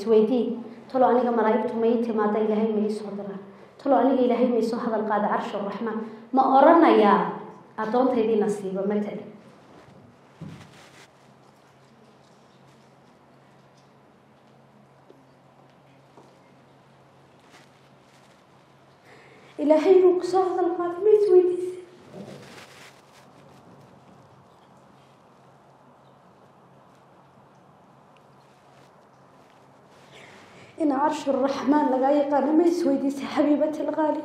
isweydii talo aniga malaa'igtu ma ii timaada ilaahay ma ii soo talo aniga ilaahay ma ii soo hadal qaada carshi raxmaan. Ma oranayaa addoontaydii nasiibo matala ilaahay buu ku soo hadal qaaday ma isweydiisay in carshi raxmaan lagaa yaqaano ma isweydiisay xabiibati lqaaliya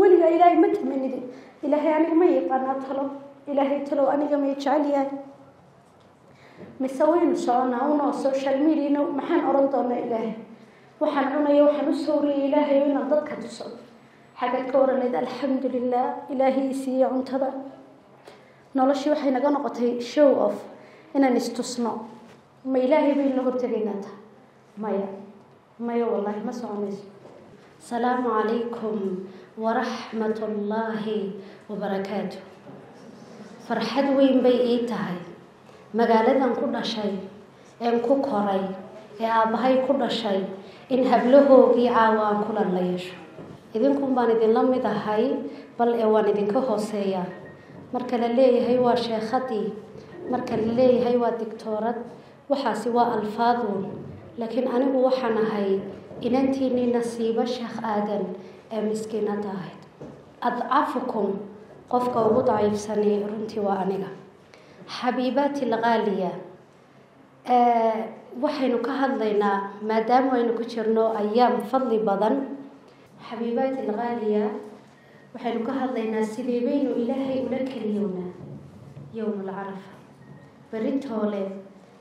weligaa ilaahay ma tamanidin ilaahay aniga ma yaqaanaa talo ilaahay talow aniga may jecel yahay mise waynu soconaa unoo social mediana maxaan oran doonaa ilaahay waxaan cunaya waxaan u sawriyay ilaahay inaan dadka tuso xaggaad ka waranayd alxamdu lilah ilaahay isiiye cuntada noloshii waxay naga noqotay show off. inaan istusno ma ilaahay bayn la hortegaynaa ta maya maya wallaahi ma soconayso asalaamu calaykum waraxmat ullaahi wabarakaatu farxad weyn bay ii tahay magaaladan ku dhashay een ku koray ee aabbahay ku dhashay in hablahoogii caawa aan kulan la yeesho idinkun baan idinla mid ahay bal ee waan idinka hooseeyaa marka la leeyahay waa sheekhadii marka la leeyahay waa dictoorad waxaasi waa alfaaduun laakiin anigu waxaan ahay inantiinii nasiibo sheekh aadan ee miskiinada ahayd. Adcafukum qofka ugu daciifsanay runtii waa aniga. Xabiibaati lqaaliya waxaynu ka hadlaynaa maadaama aynu ku jirno ayaam fadli badan. Xabiibaati lqaaliya waxaynu ka hadlaynaa sidee baynu ilaahay ula keliyownaa yowm alcarafa beritoole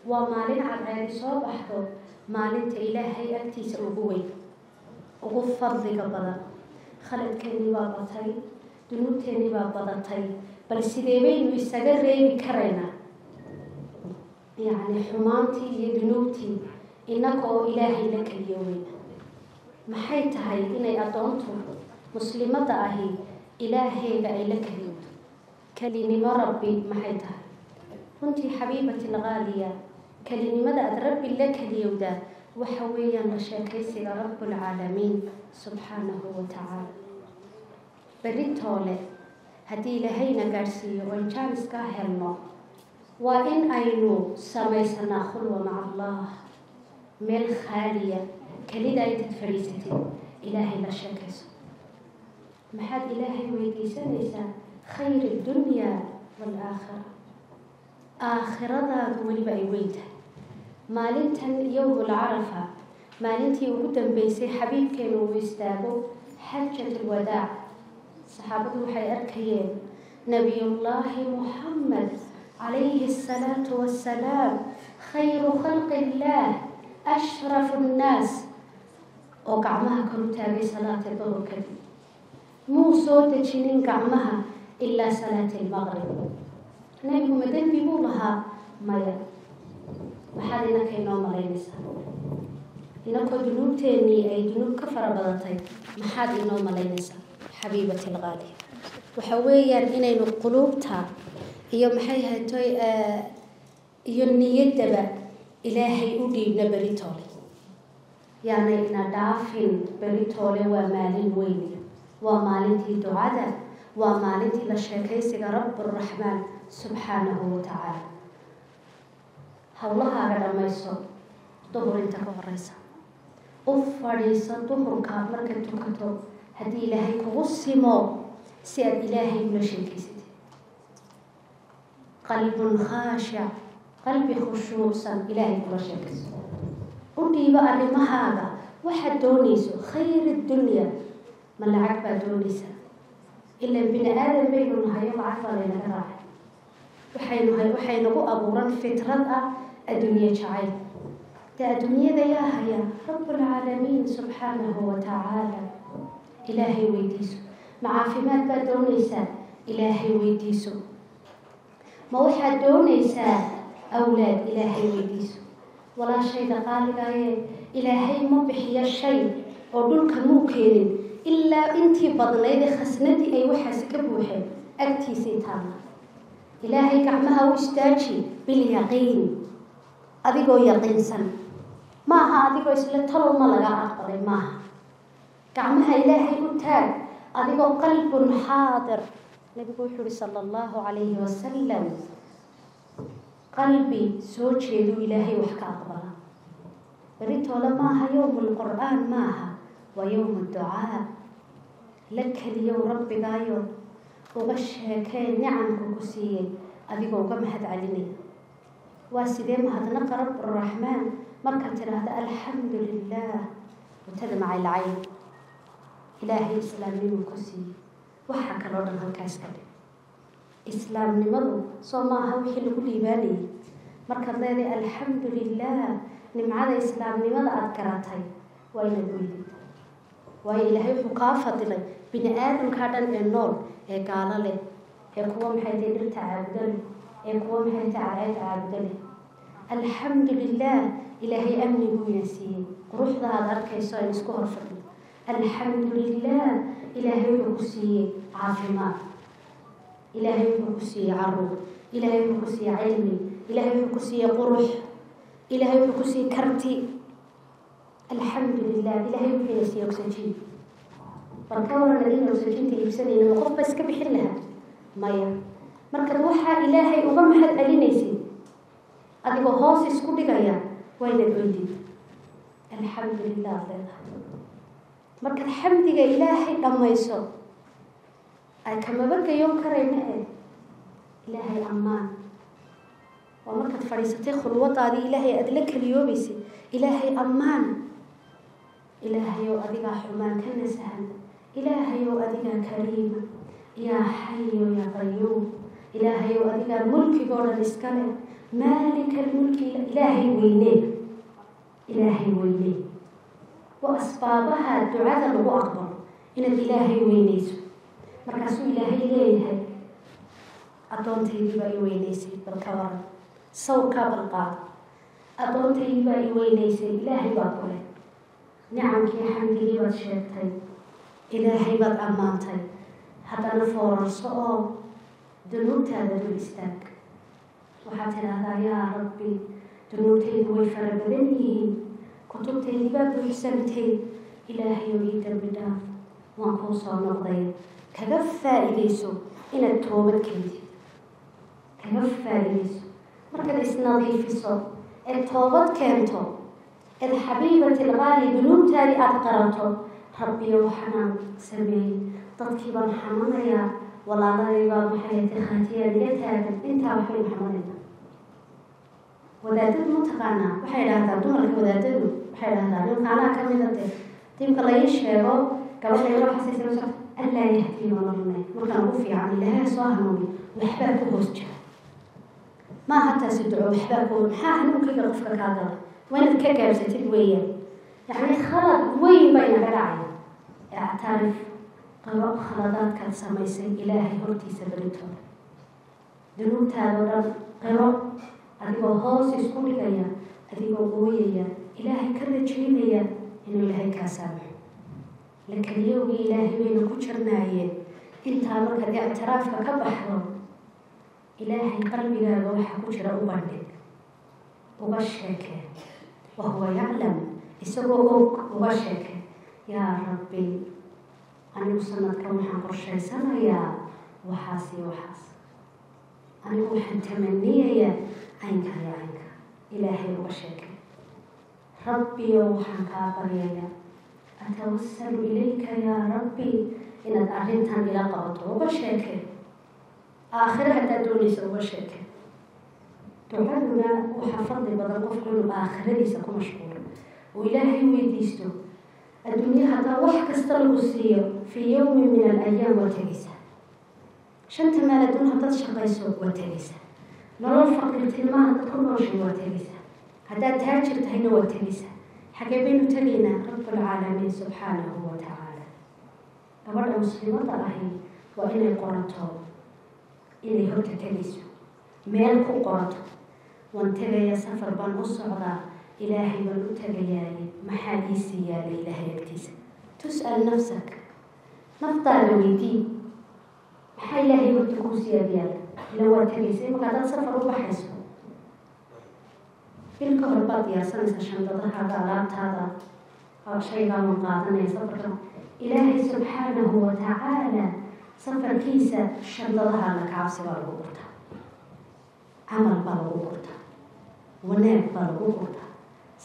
waa maalin cadceedi soo baxdo maalinta ilaahay agtiisa ugu weyn. Ugu fadliga badan. Khaladkeennii baa batay dunuubteennii baa badatay bal sidee baynu isaga reebi karaynaa? Yacni xumaantii iyo dunuubtii innaga oo ilaahay la keliyoweyna maxay tahay inay addoontu muslimadda ahi ilaahayga ay la keliyowdo kelinimo rabbi maxay tahay? Runtii xabiibati lqaaliya kelinimada aada rabbi la keliyowdaa waxa weeyaan la sheekaysiga rabbulcaalamiin subxaanahu wa tacaala. Beritoole haddii ilaahayna gaadhsiiyo oon jaaniskaa helno waa in aynu samaysanaa khulwa maca allah. Meel khaaliya kelida intad fadhiisatid ilaahay la sheekayso. Maxaad ilaahay weydiisanaysaa khayr addunya waalaakhira aakhiradaadu weliba ay weyn tahay maalintan yowmul carafa maalintii ugu dambeysay xabiibkeenu uu istaago xajat alwadaac. Saxaabadu waxay arkayeen nabiyullaahi muxamed calayhi asalaatu wassalaam khayru khalqi illaah ashrafu nnaas oo gacmaha kalu taagay salaata duhur kadib. Muu soo dejinin gacmaha ilaa salaati almaqrib nebigu ma dembi buu lahaa maya maxaad inanka inoo malaynaysaa. Inankoo dunuubteennii ay dunuub ka fara badatay maxaad inoo malaynaysaa xabiibati lqaali waxa weeyaan inaynu quluubta iyo maxay haytoy iyo niyaddaba ilaahay u dhiibna beritoole yaanayna dhaafin beritoole waa maalin weyn. Waa maalintii ducada waa maalintii la sheekaysiga rabburaxmaan subxaanahu wa tacaala howlahaaga dhammayso duhur inta ka horeysa u fadhiiso duhurka markaad tukato haddii ilaahay kugu simo. Si aada ilaahay ula sheekeysatid qalbun khaashic qalbi khushuucsan ilaahay kula sheekayso u dhiibo arrimahaaga waxaad doonayso khayr addunya ma lacag baad doonaysaa ilaan bini aadan baynu nahayo lacag baa laynaga raacay waxay nagu abuuran fitrad ah adduunye jacayl. Dee adduunyada yaa haya rabbulcaalamiin subxaanahu wa tacaala ilaahay weydiiso. Ma caafimaad baad doonaysaa ilaahay weydiiso. Ma waxaad doonaysaa awlaad ilaahay weydiiso. Walaashayda qaaligaayee ilaahay ma bixiyo shay oo dhulka muu keenin ilaa intii badnayd ee khasnadii ay waxaasi ka buuxeen agtiisay taalla ilaahay gacmaha u istaaji bilyaqiin adigoo yaqiinsan. Ma aha adigoo isla talowma laga aqbalay maaha. Gacmaha ilaahay u taag adigoo qalbun xaadir. Nabigu wuxuu uhi sala allahu calayhi wasalam qalbi soo jeedu ilaahay wax ka aqbala. Beritoole maaha yowmu lqur'aan maaha. Waa yowmu ducaa. La keliyow rabbigaayo uga sheekee nicamku ku siiyey adigoo uga mahad celinaya waa sidee mahadnaqa rabburaxmaan markaad tidhaahda alxamdu lilah mutada macalcayn ilaahay islaamnimuu ku siiyey. Waxaa kaloo dhan halkaas ka islaamnimadu soo maaha wixii lagu liibaanayay. Markaad leedahay alxamdu lilah nimcada islaamnimada aada garatay. Waa inaad weydid waayo ilaahay wuxuu kaa fadilay bini aadamkaa dhan ee nool ee gaalo leh ee kuwa maxay tahay dhirta caabuda leh ee kuwa maxay tahay careed caabuda leh alxamdu lilah ilaahay amniguuna siiyey quruxda aada arkayso aan isku horfadhiyo alxamdu lilah ilaahay wuxuu ku siiyey caafimaad. Ilaahay wuxuu ku siiyey carruur ilaahay wuxuu ku siiyey cilmi. Ilaahay wuxuu ku siiyey qurux. Ilaahay wuxuu ku siiyey karti alxamdu lilah ilaahay wuxuuna siiyey oxygen bal iibsanayna ma qofba iska bixin lahaa? Maya. Markaad waxaa ilaahay uga celinaysid adigoo hoos isku dhigaya waa inaad weydid alxamdu lilah ad markaad xamdiga ilaahay dhammayso ay kamaba karayna e ilaahay ammaan. Waa markaad fadhiisatay khulwadaadii ilaahay aada la keliyoobaysay ilaahay ammaan ilaahayow adigaa xumaan ka nasahan. Ilaahayow adigaa kariima yaa xayo yaa qayuum ilaahayow adigaa mulkigoo dhan iska leh. Maalika lmulki ilaahay weynee ilaahay weynee waa asbaabaha ducada lagu aqbalo inaad ilaahay weyneyso. Markaasuu ilaahay leeyahay. Addoontaydii baa i weyneysay balka waran. Sawkaa balqaad addoontaydii baa i weyneysay ilaahay baa ku leh nicamkii xamdigii baad sheegtay. Ilaahay baad ammaantay. Haddana foorarso oo dunuubtaada dul istaag. Waxaad tidhaahdaa yaa rabbi dunuubtaydu way fara badan yihiin. Kutubtaydii baa buuxsantay. Ilaahayow ii dambi dhaaf waan kuu soo noqday. Kaga faa-ideyso inaad toobad keentid kaga faa-ideyso markaad isnadiifiso eed toobad keento eed xabiibatilqaali dunuubtaadii aada qarato rabbiyo waxanaan sameeyey dadkii baan xamanayaa walaaladii baa maxay takhaatiyaad iga taagan. Intaa waxbaynu xamanayna wadaadadu mataqaanaa waxay idhaahdaa dumarka wadaadadu waxay idhahdaa ninka anaa ka mida de diimka laii sheego gabadha waxaasaysa allaa yahdii nololne markaan ugu fiican ilaahay soo hanuuni waxbaa ku hoos jira. Ma aha taasi duco waxbaa ku maxaa hanuunkayga qofka kaa gala waa inaad ka gaabsatid weeyaan yacni khalad weyn baa inaga dhacaya ictaarif qiro khaladaadkaad samaysay ilaahay hortiisa beritooda dunuubtaadoo dhan qiro adigoo hoos isku dhigaya adigoo ooyaya ilaahay ka rajaynaya inuu ilaahay kaa saamaxo la keliyowgii ilaahay bayna ku jirnaayeen intaa markaad ictiraafka ka baxdo ilaahay qalbigaaga waxaa ku jira u bandhig uga sheekee wahuwa yaclam isagoo og uga sheeke yaa rabbi anigu sanadkan waxaan qorshaysanayaa waxaas iyo waxaas. Anigu waxaan tamaniyayaa caynka iyo caynka. Ilaahay uga sheeke rabbiyo waxaan kaa baryayaa atawasalu ilayka yaa rabbi inaad arrintan ila qabato uga sheeke aakhire haddaad doonaysa uga sheeke ducaduna waxaa fadli badan qofku inuu aakhiradiisa ku mashquulo oo ilaahay weydiisto adduunya haddaa wax kasta lagu siiyo fii yowmin min alayaam waa tegaysaa shanta maal adduun haddaad shaqayso waa tegaysaa nolol faqiirtilmaha dad ku nooshay waa tegaysaa haddaad taajir tahayna waa tegaysaa xagee baynu tegaynaa rabbulcaalamiin subxaanahu wa tacaala. Gabadha muslimada ahi waa inay qorato inay horta tegayso meel ku qorato waan tegaya safar baan u socdaa ilaahay baan u tegayaaye maxaa iisii yaalla ilaahay agtiisa. Tus'al nafsak. Naftaada weydii maxaa ilaahay horta kuu siyaad yaalla ila waa tegaysa imaka haddaad safar u baxayso bil ka diyaarsanaysaa shandadahaaga alaabtaada shaygaama qaadanaya safarka. Ilaahay subxaanahu watacaala safarkiisa shandadaha la kacabsi baa lagu gurtaa. Camal baa lagu gurtaa wanaag baa lagu gurtaa.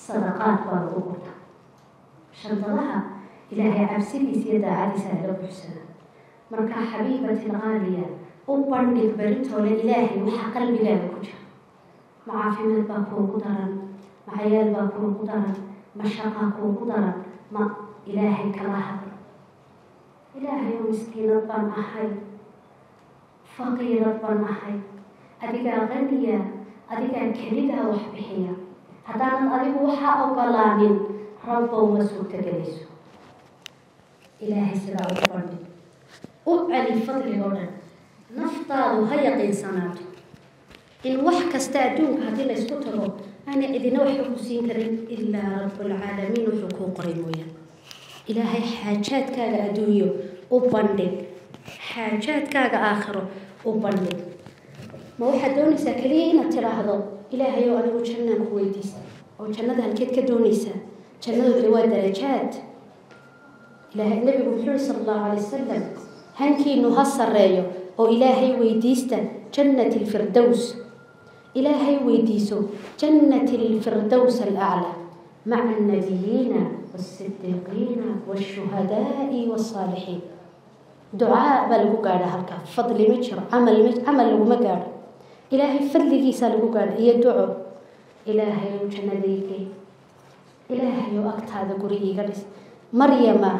Sadaqaad baa lagu gurtaa. Shandadaha ilaahay cabsidiisa iyo daacadiisa hala buuxsana marka xabiibatin qaaliya u bandhig beritoole ilaahay waxaa qalbigaaga ku jira. Ma caafimaad baa kuugu daran ma cayaal baa kuugu daran ma shaqaa kuugu daran ma ilaahay kala hadla ilaahay oo miskiinad baan ahay faqiirad baan ahay. Adigaa qaniya adigaa kelidaa wax bixiya haddaanad adigu waxaa ogolaanin rabbow ma suurtagelayso ilaahay sidaa ugu bandhig u celi fadliga o dhan naftaadu ha yaqiinsanaato in wax kasta adduunka haddii la ysku tago aana cidina waxba ku siin karin ilaa rabbulcaalamiin wuxuu kuu qoray mooyaan ilaahay xaajaadkaaga adduunyo u bandhig xaajaadkaaga aakhiro u bandhig موحد دوني ساكلي ترى هذا إلى هي أو وشنا كويتيس أو شنا ذا الكيت كدوني سا شنا ذا الواد درجات. النبي محمد صلى الله عليه وسلم. هنكي نهص الرايو أو إلى هي ويديستا جنة الفردوس. إلى هي ويديسو جنة الفردوس الأعلى. مع النبيين والصديقين والشهداء والصالحين. دعاء بل هو قال هكا فضل مجر. عمل مجر عمل مجر ilaahay fadligiisa lagu gaadha iyo duco ilaahayow jannadayday ilaahayow agtaada guri iiga dhis maryama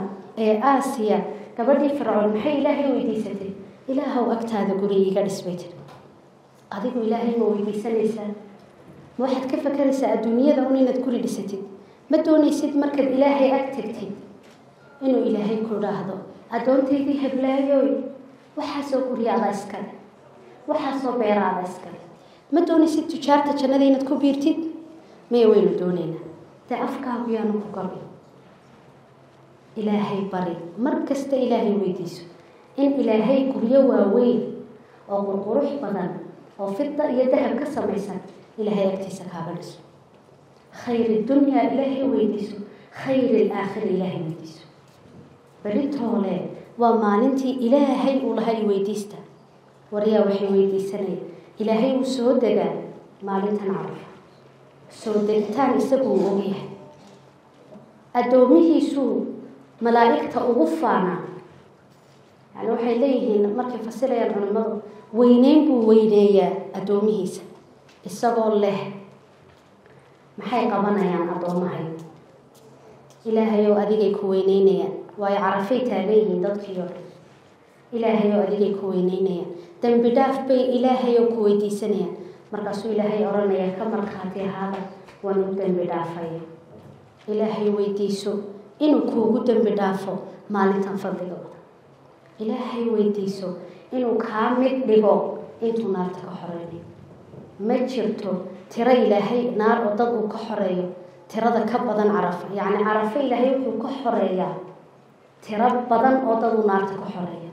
ee aasiya gabadhii fircoon maxay ilaahay weydiisatay ilaahow agtaada guri iiga dhis bay tiri adigu ilaahay ma weydiisanaysaa ma waxaad ka fakaraysaa adduunyada un inaad guri dhisatid ma doonaysid markaad ilaahay ag tagtid inuu ilaahay ku dhaahdo addoontaydii hablaayoy waxaasoo guryaada iskale waxaasoo beeraada iskale ma doonaysid tujaarta jannada inaad ku biirtid? Maya waynu doonaynaa. Dee afkaagu yaanu ku galin ilaahay bari mar kasta ilaahay weydiiso. In ilaahay guryo waaweyn oo qurqurux badan oo fida iyo dahab ka samaysan ilaahay agtiisa kaaga dhiso. Khayr dunyaa ilaahay weydiiso khayr alaakhira ilaahay weydiiso. Beritoole waa maalintii ilaahay uu lahay weydiista waryaa waxay weydiisanaya ilaahay uu soo degaa maalintan carafa soo degitaan isaguu ogyahay addoomihiisuu malaa'igta ugu faanaa yani waxay leeyihiin markay fasirayaan culimmadu weyneyn buu weyneeyaa addoomihiisa isagoo leh maxay qabanayaan addoomahay ilaahay oo adigay ku weyneynayaan waayo carafay taagan yihiin dadkii oo dhan ilaahay oo adigay ku weyneynayaan dembi dhaaf bay ilaahay oo ku weydiisanayaan markaasuu ilaahay odhanaya ka markhaati ahaada waan u dembi dhaafaya ilaahay weydiiso inuu kuugu dembi dhaafo maalintan fadliga wada ilaahay weydiiso inuu kaa mid dhigo intuu naarta ka xoreynayo ma jirto tiro ilaahay naar oo dad uu ka xoreeyo. Tirada ka badan carafa yacni carafo ilaahay wuxuu ka xoreeyaa. Tiro badan oo dad uu naarta ka xoreeya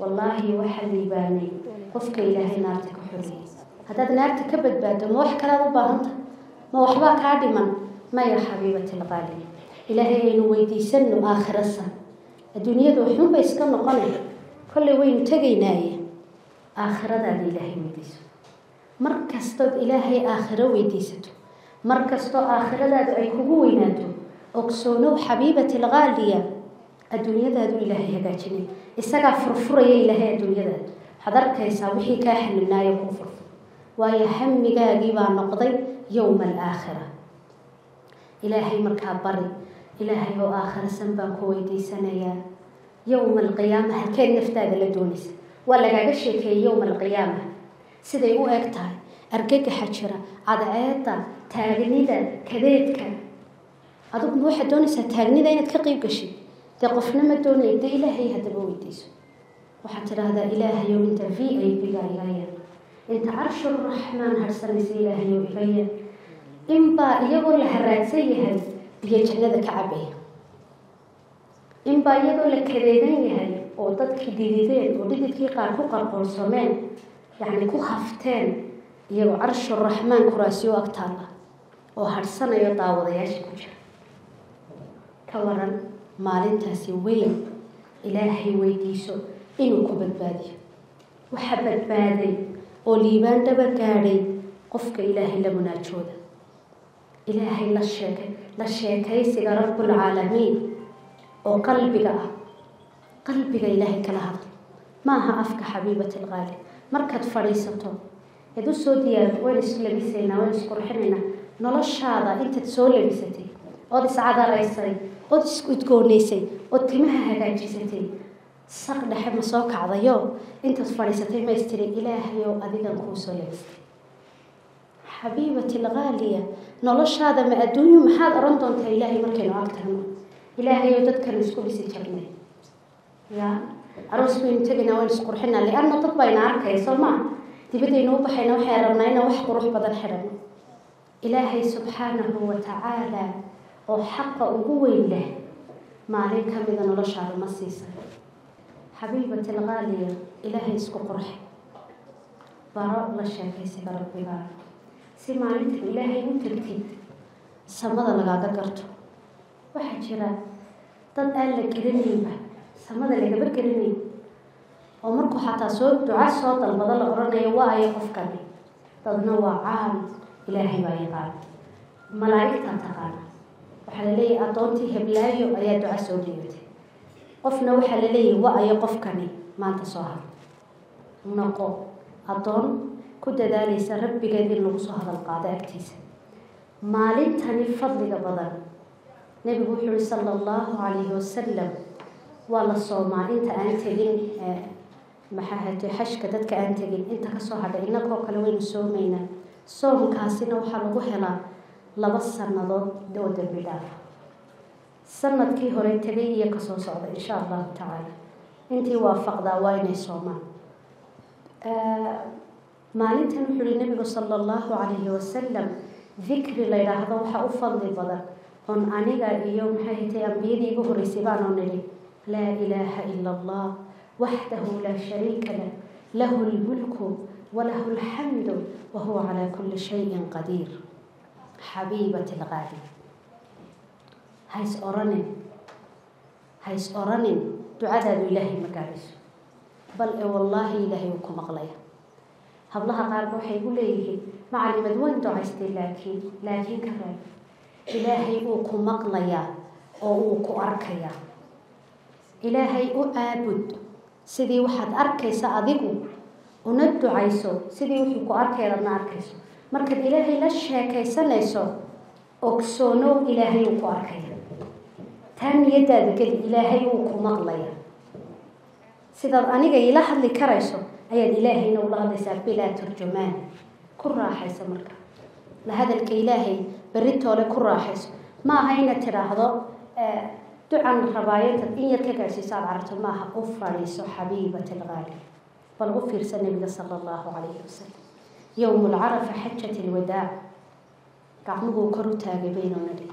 wallaahi waxaa liibaanay qofka ilaahay naarta ka xoreeyay haddaad naarta ka badbaado ma wax kalaad u baahanta ma waxbaa kaa dhiman? Maya xabiibati lqaaliya ilaahay aynu weydiisano aakhirasan adduunyadu waxunba iska noqonay. Kollay waynu tegaynaaye. Aakhiradaada ilaahay weydiiso. Mar kastood ilaahay aakhiro weydiisato. Mar kastoo aakhiradaadu ay kugu weynaato ogsoonow xabiibati lqaaliya adduunyadaadu ilaahay hagaajinay isagaa furfuraya ilaahay adduunyadaada waxaad arkaysaa wixii kaa xanibnaayo kuu furfur. Waayo hamigaagii baa noqday yowma alaakhira ilaahay markaa bari. Ilaahay oo aakhirasan baan ku weydiisanayaa. Yowma alqiyaama halkeed naftaada la doonaysa. Waa lagaaga sheekeeyey yowma alqiyaama siday u eg tahay. Argagaxa jira cadceeda taagnida kadeedka. Adigu ma waxaad doonaysaa taagnida inaad ka qeyb gashid dee qofna ma doonaya dee ilaahay haddaba weydiiso waxaad tidhaahdaa ilaahayow inta v i b-ga igaya inta carshuraxmaan harsanaysa ilaahayow igaya inbaa iyagoo la haraadsan yahay biyo jannada ka cabaya. Inbaa iyagoo la kadeedan yahay oo dadkii didideen oo dhididkii qaar ku qarqoonsameen yacni ku hafteen iyagoo carshuraxmaan kuraasiyo ag taalla oo hadhsanayo daawadayaasha ku jira. Ka waran maalintaasi weyn. Ilaahay weydiiso inuu ku badbaadiyo. Waxa badbaaday oo liibaan dhaba gaadhay qofka ilaahay la munaajooda. Ilaahay la sheekay la sheekaysiga rabbulcaalamiin oo qalbiga ah. Qalbiga ilaahay kala hadla ma aha afka xabiibat alqaali markaad fadhiisato eed u soo diyaar waan islabisaynaa waan isqurxinaynaa noloshaada intaad soo labisatay ood iscadaraysay ood isudgoonaysay ood timaha hagaajisatay saq dhexe ma soo kacdayo? Intaad fadhiisatay ma istiri ilaahayow adigan kuu soo labistay xabiibati alqaaliya noloshaada ma adduunyu maxaad oran doontaa ilaahay markaynu ag tagno ilaahayow dadkan isku dhisi jirnay ya aroos baynu tegaynaa waan isqurxinaa lianna dad bayna arkaya soo maa dibadaynu u baxayna waxay rabnaa inaan wax qurux badan xidhano ilaahay subxaanahu wa tacaala oo xaqa ugu weyn leh maalin ka mida noloshaada ma siisa. Xabiibati alqaaliya ilaahay isku qurxe baro la sheekaysiga rabbigaa si maalintan ilaahay u tagtid samada lagaaga garto. Waxaa jira dad aan la geranaynba samada lagaba geranayn oo markuu xataa soo duca soo dalbado la odhanayo waa ayo qofkani dadna waa caan. Ilaahay baa yaqaan. Malaa'igtaa taqaana waxaa la leeyahay addoontii heblaayo ayaa duca soo dhiibatay qofna waxaa la leeyahay wa ayo qofkani maanta soo hadla noqo addoon ku dadaalaysa rabbigeed in lagu soo hadal qaado agtiisa. Maalintani fadliga badan. Nebigu wuxuu yihi sala allahu calayhi wasalam waa la soomaa inta aan tegin maxaa hatay xashka dadka aan tegin. Inta ka soo hadhay innagoo kale waynu soomaynaa soomkaasina waxaa lagu helaa لبا سنادود دو دربداف سند كي هوري تدي هي كسو سعود إن شاء الله تعالى. انتي وافق دا ويني سوما آه ما لنتهم حول النبي صلى الله عليه وسلم ذكر لي لها ضوحة أفضل بضر هن أنيقا اليوم حيتي أنبيدي بهري سبعنا نلي لا إله إلا الله وحده لا شريك له. له الملك وله الحمد وهو على كل شيء قدير. Xabiibat alqaali hays oranin hays oranin ducadaadu ilaahay ma gaadhayso bal e wallaahi ilaahay uu ku maqlaya hablaha qaarba waxay gu leeyihiin macalimad wayn ducaystay laakiin laakiin ka raag ilaahay uu ku maqlayaa oo uu ku arkayaa ilaahay u caabud sidii waxaad arkaysa adigu una ducayso sidii wuxuu ku arkaya adna arkayso markaad ilaahay la sheekaysanayso ogsoonow ilaahay uu ku arkaya taa niyadaada geli ilaahay uu ku maqlaya sidaad aniga ila hadli karayso ayaad ilaahayna ula hadlaysaa bilaa turjumaan. Ku raaxaysa marka. La hadalka ilaahay beritoole ku raaxayso. Ma aha inaad tidhaahdo ducan rabaayantad in yar ka gaadhsiiso aada carabto maaha u fadhiiso xabiibat alqaali bal u fiirsa nabiga sala allahu calayhi wasalam yowm lcarafa xajat alwadaac gacmuhuu kor u taagay baynu nidhi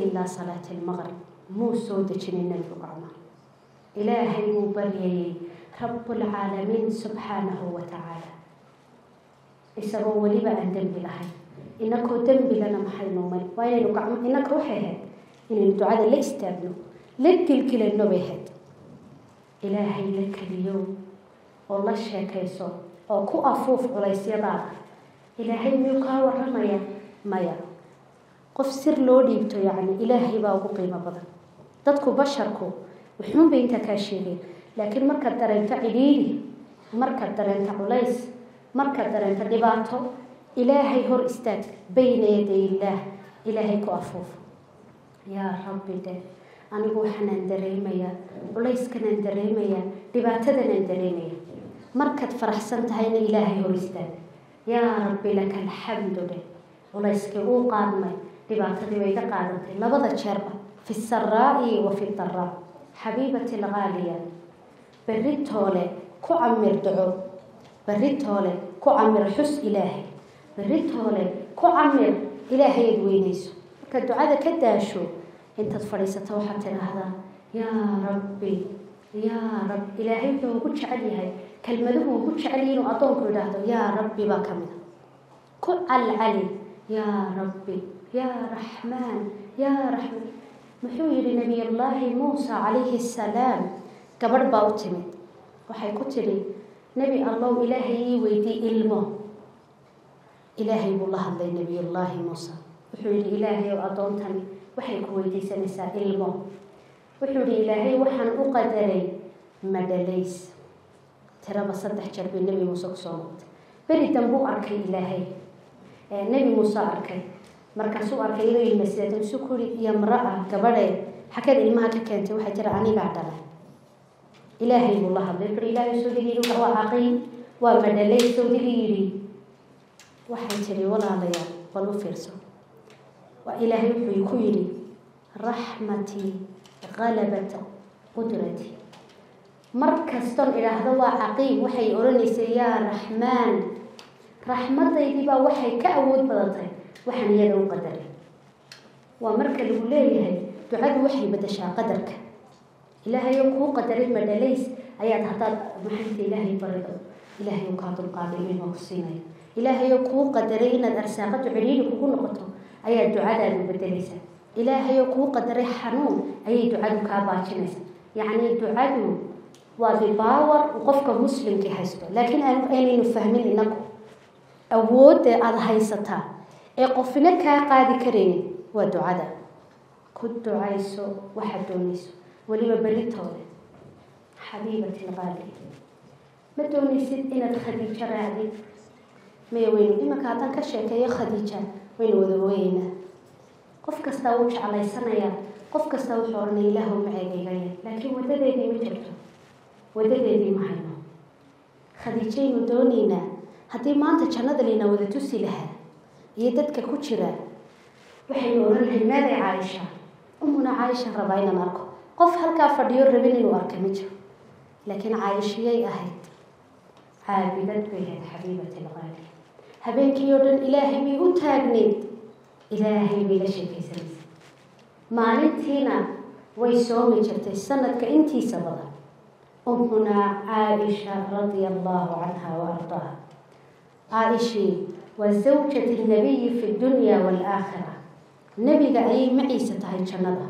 ilaa salaati almaqrib muu soo dejinay nabigu gacmaha ilaahay buu baryayey rabbulcaalamiin subxaanahu wa tacaala isagoo weliba aan dembi lahayn inakoo dembigana maxaynu may waa inaynu gacmo waxay ahayd inaynu ducada la istaagno la gelgelayno bay ahayd ilaahay la keliyo oo la sheekayso oo ku afuuf culaysyadaada ilaahay miyuu kaa waramaya maya. Qof sir loo dhiibto yacni ilaahay baa ugu qiimo badan. Dadku basharku wuxuun bay intaa kaa sheegeen. Laakiin markaad dareento cidhiidhi markaad dareento culays markaad dareento dhibaato ilaahay hor istaag bayna yaday illaah ilaahay ku afuuf. Yaa rabbi de anigu waxaanaan dareemayaa culayskanaan dareemayaa dhibaatadanaan dareemaya markaad faraxsan tahayna ilaahay hor istaag yaa rabbi laka alxamdu dhe culayskii uu qaadmay dhibaatadii way ga qaadantay. Labada jeerba fi saraa'i wa fi daraa xabiibati alqaaliya berri toole ku camir daco berri toole ku camir xus ilaahay. Berri toole ku camir ilaahay aad weynayso. Markaad ducada ka daasho intaad fadhiisato waxaad tidhaahdaa yaa rabbi yaa rab ilaahay wuxuu ugu jecel yahay كلمته كنت علي وأطول كل ده. يا ربي باكمل كل علي يا ربي. يا رحمن. يا رحمن. محوج لنبي الله موسى عليه السلام. كبر باوتني وحي قتلي. نبي الله إلهي ويدي إلمه. إلهي والله الله نبي الله موسى. وحول إلهي وأطونتني وحيك ويدي سنسا إلمه. وحول إلهي وحن أقدري. مدليس. Tiraba saddex jeer bay nebi muuse ku soo noqotay. Beri dambuu arkay ilaahay. Nebi muuse arkay. Markaasuu arkay isu kuri iyo mara-a gabadhee xageed ilmaha ka keentay waxay tiri anigaa dhalay. Ilaahay buu la hadlay. Wuxuu ilaahay sawdigii yidhi waa caqiim waa madhalay sawdigii yidhi. Waxay tiri walaalayaal bal u fiirso. Waa ilaahay wuxuu ku yidhi raxmatii qalabat qudratii mar kastoon idhaahdo waa caqiim waxay odhanaysay yaa raxmaan raxmadaydii baa waxay ka awood badatay waxaan iyada u qadaray. Waa marka lagu leeyahay ducadu waxay bedeshaa qadarka. Ilaahayo kuu qadaray madhalays ayaad haddaad maxaynta ilaahay barido ilaahay u kaa dulqaaday ilma ku siinayo. Ilaahayo kuu qadaray inaad arsaaqadu cidhiidhi kugu noqoto ayaad ducadaadu bedelaysaa ilaahayo kuu qadaray xanuun ayay ducadu kaa baajinaysaa. Yacni ducadu waa bibaawar qofka muslimkii haysto. Laakiin aynaynu fahmin inagu awoodda aada haysataa ee qofina kaa qaadi karaynin waa ducada. Ku ducayso waxaad doonayso. Weliba beritoole xabiibati lqaali ma doonaysid inaad khadiijo raacdid maya weynu imanka haddaan ka sheekeeyo khadiija waynu wada ooyeynaa qof kastaa wuu jeclaysanayaa qof kastaa wuxuu odhanaya ilaahu maceegaygaya laakiin wadadeedii ma jirto wadadeedii ma hayno khadiijaynu doonaynaa haddii maanta jannada layna wada tusi lahaa iyo dadka ku jira waxaynu odhan lahay meeday caaisha? Umuna caaisha rabaa inaan arko. Qof halkaa fadhiyo rabin inuu arka ma jiro. Laakiin caaishayay ahayd caabidad bay ahayd xabiibati lqaali habeenkii oo dhan ilaahay bay u taagneyd ilaahay bay la sheekaysanaysa. Maalintiina way soomi jirtay sanadka intiisa badan ummunaa caaisha radia allahu canha wa ardaaha caaishii waa zawjati nabiyi fi dunya waalaakhira nebiga ayay maciisa tahay jannada.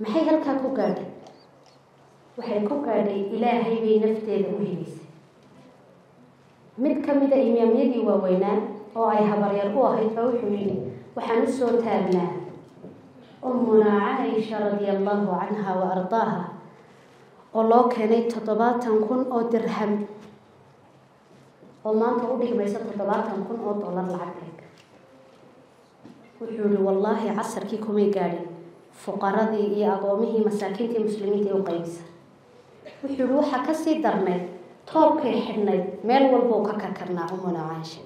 Maxay halkaa ku gaadhay? Waxay ku gaadhay ilaahay bay nafteeda u helaysay mid ka mida imaamyadii waaweynaa oo ay habaryar u ahayd baa wuxuu yidhi waxaan u taagnaa ummunaa caaisha radia allahu canha wa ardaaha الله كاني تطباتن كن أو درهم. الله أنت أبوك بيسا تطباتن كن أو دولار لعبك ويقول والله عصر كي كومي قالي فقراء ذي إيا أقومه مساكين تي مسلمين تي وقيس. ويقول روحا كسي درمي. توك حنيد ميل والبو كاكر كرنا عمونا عايش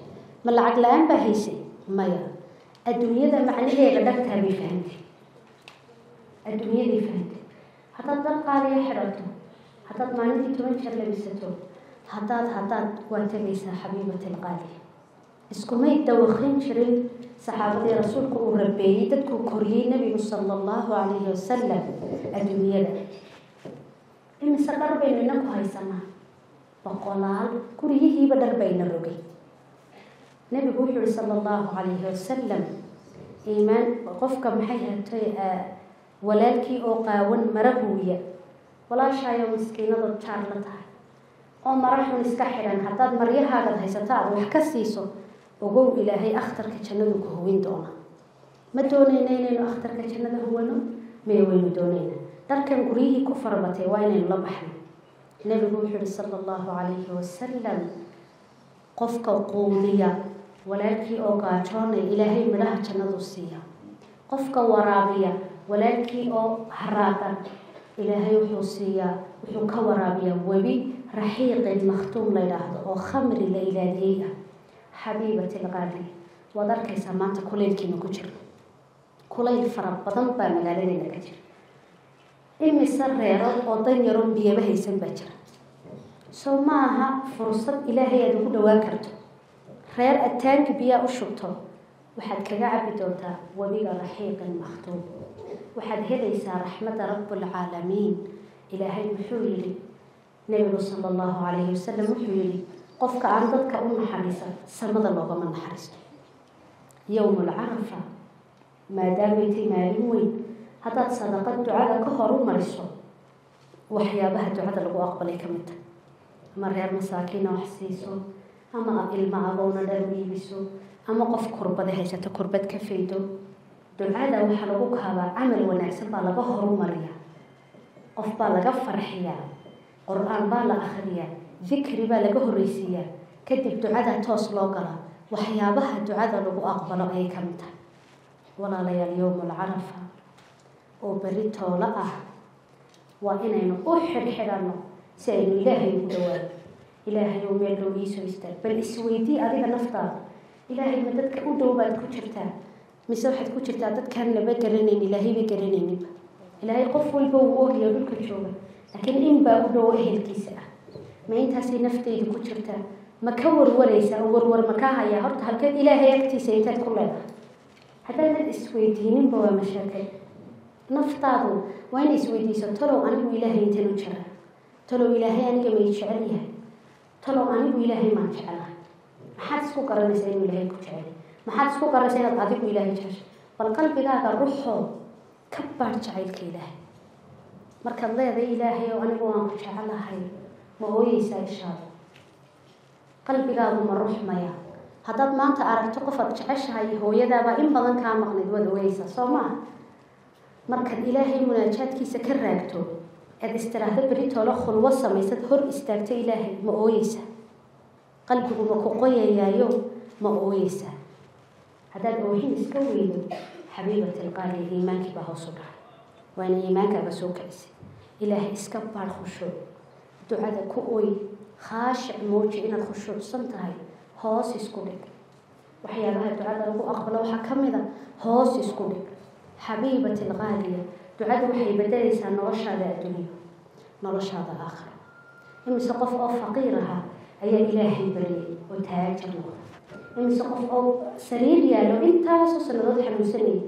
ما العقل أنبا هيسي ميا. الدنيا ذا معنيه لدكتها بفهمتي الدنيا ذي فهمتي. حتى تلقى لي حرمتي haddaad maalintii toban jeer labisato haddaad haddaad waa tegaysaa xabiibati lqaaliya iskumay dawaqin jirin saxaabadii rasuulku uu rabeeyey dadkuu koriyey nabigu sala allahu calayhi wasalam adduunyada imise dhar baynu inaku haysanaa boqolaal guryihiiba dhar bayna rogay nabigu wuxuu yihi sala allahu calayhi wasalam iimaan qofka maxay hatay walaalkii oo qaawan mara huuya walaashaayo maskiinada jaar la tahay. Oo mara xun iska xidhan haddaad maryahaagad haysato aad wax ka siiso ogow ilaahay akhtarka jannadu ku huwin doona. Ma doonayna inaynu akhtarka jannada huwano? Maya waynu doonayna. Dharkan guryihii ku farabatay waa inaynu la baxno. Nabigu wuxuu yihi sala allahu calayhi wasalam qofka quudiya walaalkii oo gaajoonaya ilaahay midhaha jannadu siiya. Qofka waraabiya walaalkii oo haraadan ilaahay wuxuu siiyaa wuxuu ka waraabiyaa webi raxiiqin makhtuum la yidhaahdo oo khamri la ilaaliyey ah xabiibati lqaali waad arkaysaa maanta kulaylkiina ku jiro kulayl fara badan baa magaaladeena ka jira imise reero oo dan yaroon biyaba haysan baa jira. Soo ma aha fursad ilaahay aad ugu dhawaan karto. Reer ataanki biyaa u shubto. Waxaad kaga cabi doontaa webiga raxiiqin makhtuum waxaad helaysaa raxmadda rabbulcaalamiin ilaahay wuxuu yidhi nabigu sala allahu calayhi wasalam wuxuu yidhi qofka aan dadka u naxariisan samada loogama naxariisto yowmul carafa maadaamay tay maalin weyn haddaad sadaqad ducada ka hor u mariso waxyaabaha ducada lagu aqbalay ka mid tahay ama reer masaakiina wax siiso ama ilma agoona dhar iibiso ama qof kurbada haysato kurbad ka faydo ducada waxaa lagu kaabaa camal wanaagsan baa laga horumariyaa. Qof baa laga farxiyaa. Qur'aan baa la akhriyaa. Dikri baa laga horreysiiyaa kadib ducada toos loo galaa waxyaabaha ducada lagu aqbalo ayay ka mid tahay. Walaalayaal yowmul carafa. Oo berri toolo ah. Waa inaynu u xidhxidhanno si aynu ilaahay ugu dhawaano ilaahay oo meel dhow iisoo istaag bal isweydii adiga naftaada. Ilaahay ma dadka u dhow baad ku jirtaa مسرح واحد كوتشرت كان نبا كرنين إلهي بكرنين نبا إلهي قف والبا ووغي يقول كتشوبة لكن إن با أبنو واحد كيساء ما إنتا سي نفتي دي كوتشرتا ما كور وريسا ور ور مكاها يا هرط هل كان إلهي يكتي سيتا كلها حتى أنا إسويتي نبا ومشاكل نفتاضو وين إسويتي سو؟ تلو أنا إلهي تلو شرع تلو إلهي أنا كما يتشعليها تلو أنا إلهي ما تشعلها حاسكو كرمسين إلهي كتشعليها maxaad isku garanaysaa inaad adigu ilaahay jecesho? Bal qalbigaaga ruxoo ka baadh jacaylka ilaahay markaad leedahay ilaahay oo anigu waan ku jecelahay ma ooyeysaa ishaada qalbigaagu ma ruxmaya haddaad maanta aragto qofaad jeceshahay hooyadaabaa in badan kaa maqnayd waad ooyeysaa soo maaha markaad ilaahay munaajaadkiisa ka raagto eed istiraahdo beri toolo khulwo samaysad hor istaagto ilaahay ma ooyeysaa qalbigu ma ku qoyayaayo ma ooyeysaa haddaad oohin iska weydo xabiibatilqaaliya iimaankii baa hoos u dhacay. Waa ina iimaankaaga soo kicisay ilaahay iska baadh khushuuc ducada ku oy khaashic muuji inaad khushuucsan tahay. Hoos isku dhig. Waxyaabaha ducada lagu aqbalo waxaa ka mid a. Hoos isku dhig. Xabiibati alqaaliya ducadu waxay bedelaysaa noloshaada adduunyo noloshaada aakhira. Imise qof oo faqiir ahaa ayaa ilaahay baryay oo taajir noqda imise qof oo sariir yaallo intaasoo sanadood xanuunsanayay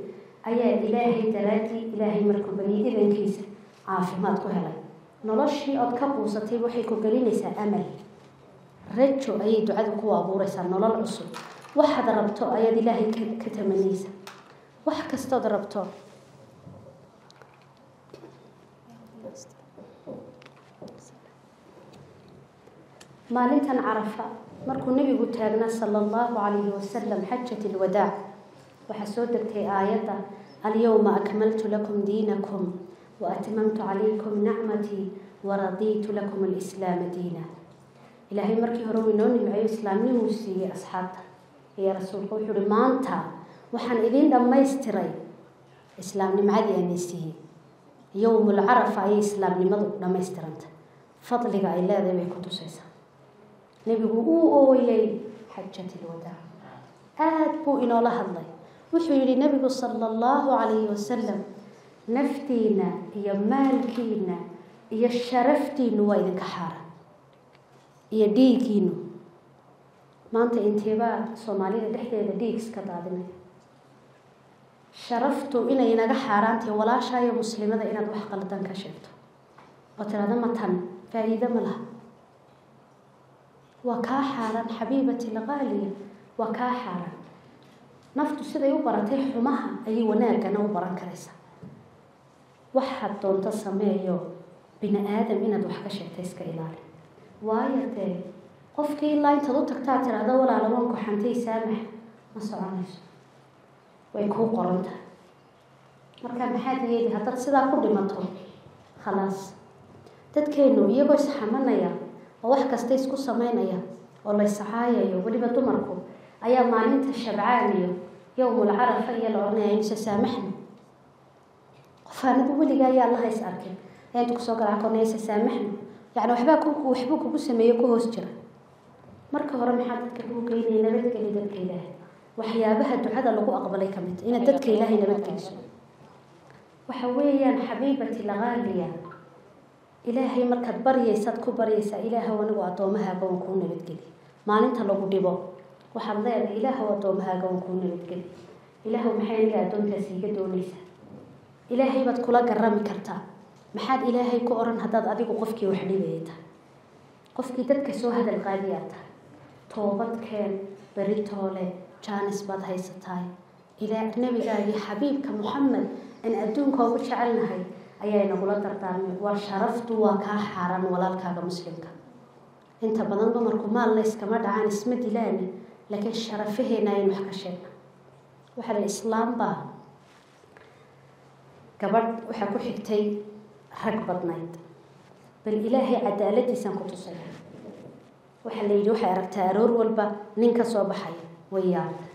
ayaa ilaahay daraaddii ilaahay markuu baryay idankiisa caafimaad ku helay noloshii ood ka quusatay waxay ku gelinaysaa amal rajo ayay ducadu ku abuureysaa nolol cusub waxaad rabto ayaad ilaahay ka tamanaysaa wax kastood rabto maalintan carafa مركو النبي قلت لنا صلى الله عليه وسلم حجة الوداع. وحسودت آية اليوم أكملت لكم دينكم وأتممت عليكم نعمتي ورضيت لكم الإسلام دينا. إلهي مركي هروي نون يعي إسلامي موسي أصحاب. يا رسول الله مانتا وحن إذن لما يستري. إسلامي معدي أنيسي يوم العرفة أي إسلامي لما يسترنت. فضلك إلا ذي ما سيسر nebigu uu ooyey xajat ilwadaac aada buu inoola hadlay. Wuxuu yihi nebigu sala allahu calayhi wasalam naftiina iyo maalkiina iyo sharaftiinu waa idinka xaara. Iyo dhiiggiinu. Maanta inteebaa soomaalida dhexdeeda dhiig iska daadinaya sharaftu inay naga xaaraantahay walaashaayo muslimada inaad wax qaldan ka sheegto. Oo tirahdo matan faa-iido ma laha وكاحارا حبيبة الغالي وكاحارا نفط سيدة يوبرا تيحمها أي وناك نوبرا كريسا. وحد دون تصميه بن آدم إنا دو حكا شعتيسك إلالي. وايرتي قفتي الله إنت تكتاتر أدول على وانكو حنتي سامح. ما سعانيش. ويكو قرنتا مركب حاد يدي هتر سيدة قبل ما تقول. خلاص. تتكينو يبوش حمانا يا. Oo wax kasta isku sameynaya oo la yscaayayo weliba dumarku ayaa maalinta shabcaan iyo yowmul iyo la odhanaya inse saamaxna qofaanadu weliga ayaa allaha is arkay. Ayaad ku soo galaakonaysa saamaxna yani waxbaa waxbuu kugu sameeyo ku hoos jira. Marka hore maxaa dadka kuu geynaya nabadgeli dadka ilaahay? Waxyaabaha ducada lagu aqbalay ka mid inaad dadka ilaahay nabadgeliso. Waxa weeyaan xabiibati laqaaliya ilaahay markaad baryaysaad ku baryaysaa ilaahow anigu addoommahaaga waan kuu nabadgeli maalinta lagu dhibo waxaad leedahay ilaahow addoommahaaga waan kuu nabadgeli ilaahow maxay aniga addoontaasi iga doonaysaa ilaahay baad kula garami kartaa maxaad ilaahay ku odhan haddaad adigu qofkii wax dhibaya tahay qofkii dadka soo hadal qaadiyaad tahay toobadkeen beritoole jaanis baad haysataay ilaa nebigaagii xabiibka moxamed in adduunka ugu jecelnahay ayaa inagula dardaarmay war sharaftu waa kaa xaaran walaalkaaga muslimka. Inta badan dumarku maalna iskama dhacaan isma dilaani laakiin sharafaheena aynu wax ka sheegna waxaa la islaam baa gabadh waxaa ku xigtay rag badnayd. Bal ilaahay cadaaladiisaan ku tusay. Waxaa la yidhi waxay aragtaa aroor walba nin ka soo baxay way yaabta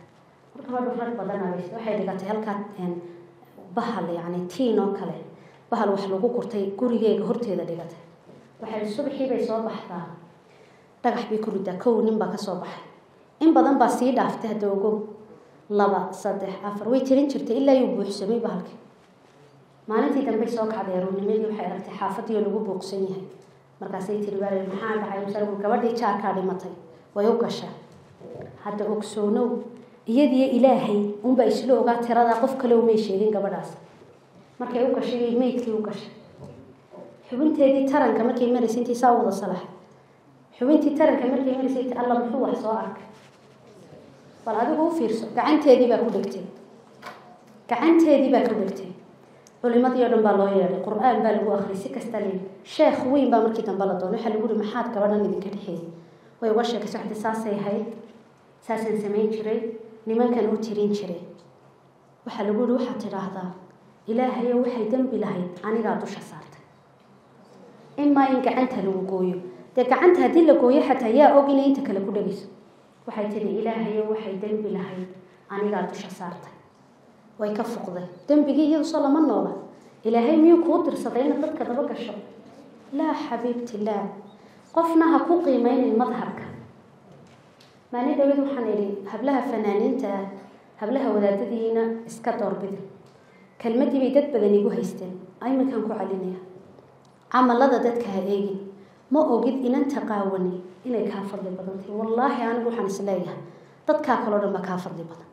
marka gabadhu rag badan abays waxay dhigatay halkaa bahal yacni tiin oo kale bahal wax lagu gurtay gurigeega horteeda dhigatay. Waxay subaxii bay soo baxdaa. Dhagax bay ku ridaa kow nin baa ka soo baxay. In badan baa sii dhaaftay hadda ogow laba saddex afar. Way tirin jirtay ilaa yuu buuxsamay bahalkii. Maalintii dambey soo kacday aroornimadii waxay aragtay xaafadii oo lagu buuqsan yahay. Markaasay tiri baa maxaa dhacay? Gabadhii jaarkaa dhimatay. Way u gashaa. Hadda ogsoonow iyadiyo ilaahay unbaa isla ogaa tiradaa qof kale umay sheegin gabadhaas markay u gashay meydkii u gashay xubinteedii taranka markay maraysay intii saa wada salax. Xubintii taranka markay maraysay alla muxuu wax soo arkay bal adigu u fiirso gacanteedii baa ku dhegtay gacanteedii baa ku dhegtay culimadii oo dhan baa loo yeedhay qur'aan baa lagu akhriyay si kasta leeyi sheekh weyn baa markii dambe la doonay. Waxaa lagu yihi maxaad gabadhan idinka dhexeeyay way uga sheekaysa waxdi saasay ahayd. Saasaan samayn jiray. Nimankan u tirin jiray. Waxaa lagu yihi waxaad tidhaahdaa ilaahayo waxay dembi lahayd anigaa dusha saartay. Imaa in gacanta lagu gooyo. Dee gacanta haddii la gooyo xataa yaa og inay inta kale ku dhegayso. Waxay tidhi ilaahayo waxay dembi lahayd anigaa dusha saartay. Way ka fuqday. Dembigii iyadu soo lama noola. Ilaahay miyuu kuu dirsaday inaad dadka daba gasho? Laa xabiibti laa. Qofna ha ku qiimeynin madharka. Maalin dhawed waxaan idhi hablaha fanaaniinta ah hablaha wadaadadiina iska doorbida haysteen iminkaan ku calinaya camalada dadka ha eegin ma ogid inanta qaawani inay kaa fadli badantahay wallaahi anigu waxaan isleeyahay dadkaa kaloo dhan ba kaa fadli badan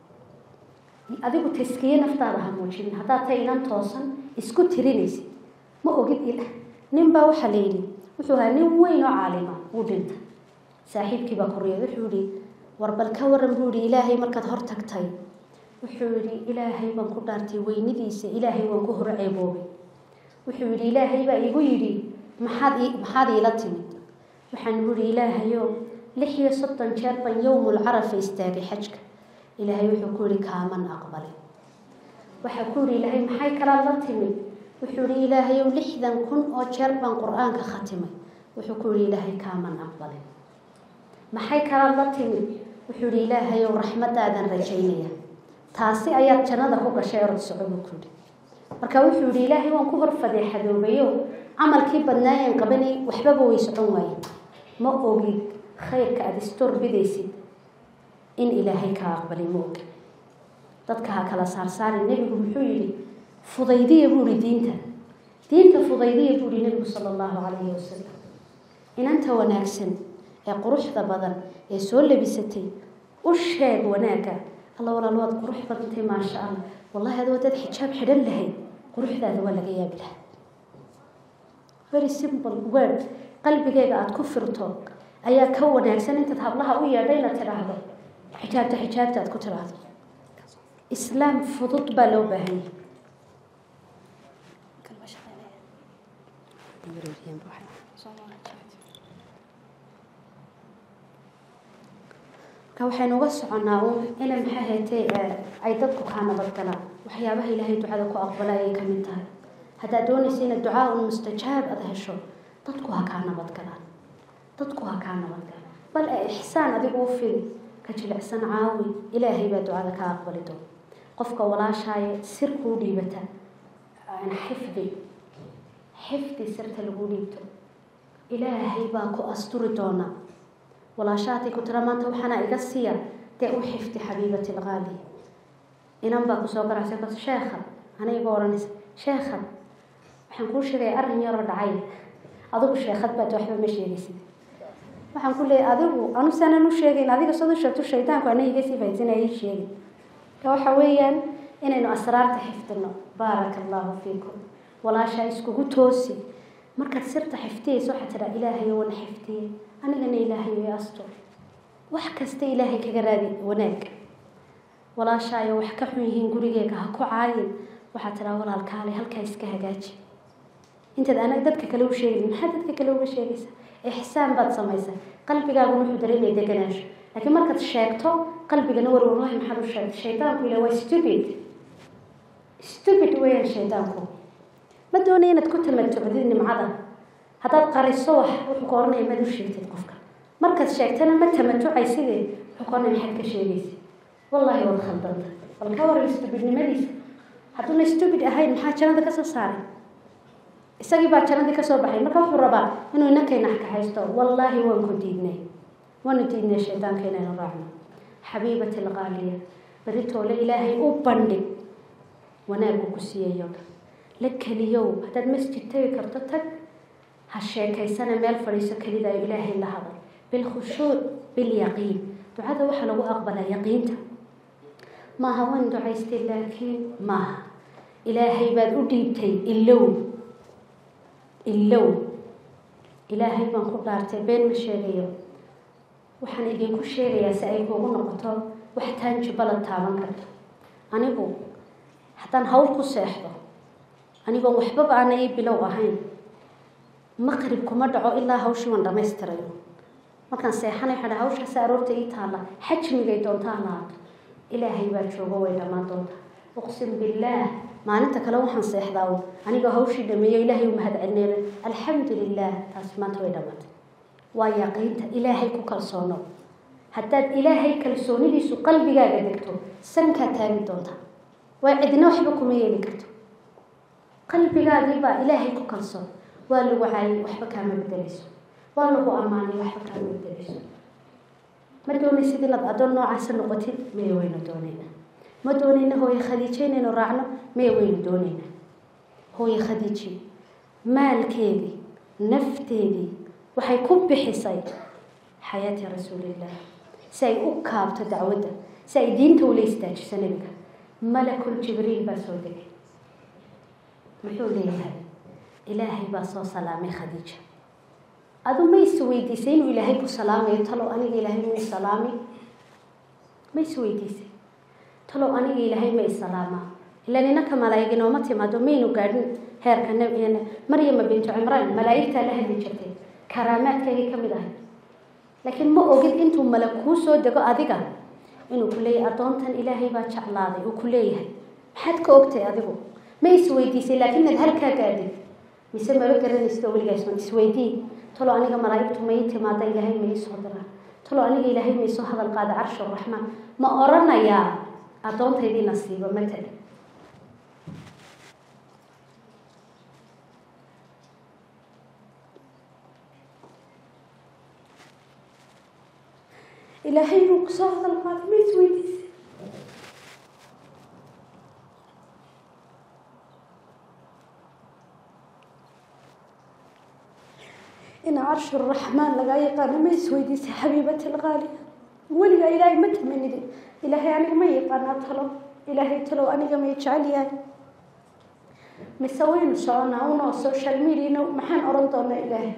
adigu taskiye naftaada ha muujinin haddaad tay inan toosan isku tirinaysid ma ogid il ninbaa waxaa la yidhi wuxuu ahaa nin weyn oo caalima wuu dhinta saaxiibkii baa koriyay wuxuu yihi war bal ka waran buu yihi ilaahay markaad hor tagtay wuxuu yihi ilaahay baan ku dhaartay weynidiisa ilaahay waan ku hor ceeboobay wuxuu yihi ilaahay baa igu yidhi maxaad maxaad iila timid? Waxaan yihi ilaahayow lix iyo soddon jeer ban yowmul istaagay xajka. Ilaahay wuxuu ku yihi kaaman aqbalay. Waxaa ku yihi ilaahay maxay kalaad la timid? Wuxuu yihi ilaahayow lixdan kun oo jeer baan qur'aanka khatimay. Wuxuu ku yihi ilaahay kaaman aqbalay. Maxay kalaad la timid? Wuxuu yihi ilaahayow raxmadaadan rajaynaya taasi ayaad jannada ku gashay orod soco buu ku yihi marka wuxuu yihi ilaahay waan ku hor fadeexadoobayo camalkii badnaayeen qabanay waxbaba way socon waayeen ma ogid khayrka aada istorbidaysid in ilaahay kaa aqbalay ma ogid dadka ha kala saarsaarin nebigu muxuu yihi fudaydiya buu ihi diinta. Diinta fudaydiya buu ihi nebigu sala allahu calayhi wasalam inanta wanaagsan ee quruxda badan ee soo labisatay u sheeg wanaagga alla walaal waad qurux badantay maasha allah wallahi adoo dad xijaab xidhan lahayd quruxdaada waa laga yaabi lahaa very simple word. qalbigeega aada ku firto ayaa ka wanaagsan intaad hablaha u yeedha inaad tidhaahdo xijaabta xijaabta aad ku tidhaahdo islaam fudud baa yahay waxaynu uga soconaa un inay maxay haytay ay dadku kaa nabadgalaan waxyaabaha ilaahay ducada ku aqbala ayay ka mid tahay. Haddaad doonaysa inaad ducaa un mustajaab aada hesho dadku ha kaa nabadgalaan dadku ha kaa nabadgalaan bal ee ixsaan adigu u fidi ka jilicsan caawi ilaahay baa ducada kaa aqbali doona qofka walaashaaye sir kuu dhiibata. Xifdi xifdi sirta lagu dhiibto. Ilaahay baa ku asturi doona walaashaatay ku tira maanta waxaana iga siiya dee u xifdi xabiibati lqaali inan baa ku soo garacsay bas sheekha aniga odhanaysa sheekha waxaan kuu sheegaya arrin yaroo dhacay. Adigu sheekhad baad waxba ma sheegaysid. Waxaan ku leeyahay adigu anu u sheegayn adiga sadu sheegto shaydaanku ana sii faysin ay sheegin. Ka waxa weeyaan inaynu asraarta xifdino baaraka allahu fiikum. Walaashaa iskugu toosi. Markaad sirta xifdiyayso waxaad tidhaa ilaahayo wana xifdiyey anigana ilaahayo i astur wax kasta ilaahay kaga raadi wanaag. Walaashaayo wax ka xun yihiin gurigeega ha ku caayin. Waxaa tiraa walaalkaale halkaa iska hagaaji. Intaad anag dadka kale u sheegin maxaa dadka kale uga sheegaysa? Ixsaan baad samaysa qalbigaaguna wuxuu dareemaya deganaansho. Laakiin markaad sheegto qalbigana war wallahi maxaad u sheegtay shaydaanku ila waa stupid. Stupid weeyaan shaydaanku ma doonaya inaad ku tamatucdid nimcada haddaad qariso wax wuxuu ka oranaya maad u sheegtid qofka. Markaad sheegtana ma tamatucaysidee wuxuu ka oranaya maxaad ka sheegaysa wallahi waad khaldanta bal ka waran stupidnimadiisa hadduuna stupid ahayn maxaa jannada ka soo saaray? Isagii baa jannadii ka soo baxay. Marka wuxuu rabaa inuu inankayna xkahaysto wallaahi waan ku diidnay. Waanu diidnay shaydaanka inaynu raacno. Xabiibati alqaaliya beritoole ilaahay u bandhig wanaagu ku siiyayo la keliyow. Haddaad masjid tegi karto tag ha sheekaysana meel fadhiiso kelidaayo ilaahay la hadal bilkhushuuc bilyaqiin ducada waxaa lagu aqbalaa yaqiinta. Maaha waan ducaystay laakiin maaha ilaahay baad u dhiibtay ilow. Ilow. Ilaahay baan ku dhaartay been ma sheegayo. Waxaan idinku sheegayaa si ay kuugu noqoto wax taanjibala taaban karto anigu haddaan hawl ku seexdo anigoon waxbaba aana ii bilow ahayn maqrib kuma dhaco ilaa hawshii waan markaan seexanay waxaa dhaha aroorta ii taalla. Xajmigay doontaa lahaato ilaahay baa joogo way dhammaan doontaa. Uqsim billaah maalinta kale waxaan seexdaa anigoo hawshii dhameeyo ilaahay u mahad celinayna alxamdu lilah taasi maanta way dhammaatay waa yaqiinta ilaahay ku kalsoono. Haddaad ilaahay kalsoonidiisu qalbigaaga degto sankaa taagi doontaa waa cidina waxba kuma yeeli karto. Qalbigaagiibaa ilaahay ku kalsoon waa lagu caayay waxba kaama bedelayso waa lagu ammaanay waxba kaama bedelayso ma doonaysid inaad addoon noocaasa noqotid? Maya waynu doonaynaa ma doonayna hooye khadiijo inaynu raacno? Maya waynu doonaynaa hooye khadiiji maalkeedii nafteedii waxay ku bixisay xayaati rasuulillaah. Si ay u kaabto dacwadda si ay diinta ula istaajiso nebiga. Malakul jibriil baa soo degay. Muxuu leeyahay ilaahay baa soo salaamay khadiija. Adu ma is weydiisay inuu ilaahay ku salaamayo? Talow aniga ilaahay ma isalaami ma is talow aniga ilaahay ma isalaamaa ilaan inanka malaa'ig inooma timaado maynu gaadhin heerka maryama bintu cimraan malaa'igtaa la hadli jirtay. Karaamaadkaygay ka mid ahay. Laakiin ma ogid intuu malag kuu soo dego adiga inuu ku leeyahay addoontan ilaahay baa jeclaaday uu ku leeyahay. Maxaad ka ogtay adigu? Ma is weydiisay halkaa gaadhid mise maba garanaysid oo weligaas isweydii talo aniga malaa'igtu ma ii timaada ilaahay ma ii soo dira. Talo aniga ilaahay ma isoo hadal qaada carshi raxmaan. Ma oranayaa addoontaydii nasiibo matal ilaahay inuu ku soo hadal qaado ma is weydiisay in carshi raxmaan lagaa yaqaano ma is weydiisay xabiibati alqaaliya weligaa ilaahay ma tamanidin ilaahay aniga ma yaqaanaa talo. Ilaahay talow aniga may jecel yahay. Mise waynu soconaa unoo social mediana maxaan oran doonaa ilaahay?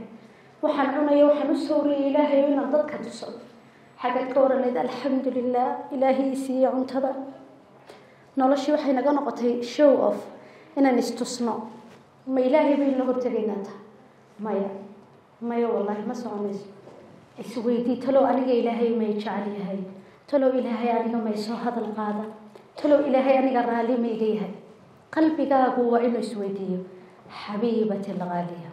Waxaan cunaya waxaan u sawriyay ilaahay inaan dadka tuso xagad ka oranayd alxamdu lilah ilaahay i siiyey cuntada. Noloshii waxay naga noqotay show off inaan istusno ma ilaahay baynu la hortegaynaa ta? Maya maya wallaahi ma soconayso. Isweydii talow aniga ilaahay may jecel yahay. Talow ilaahay aniga may soo hadal qaada. Talow ilaahay aniga raalli mayga yahay. Qalbigaagu waa inuu isweydiiyo xabiibati alqaaliya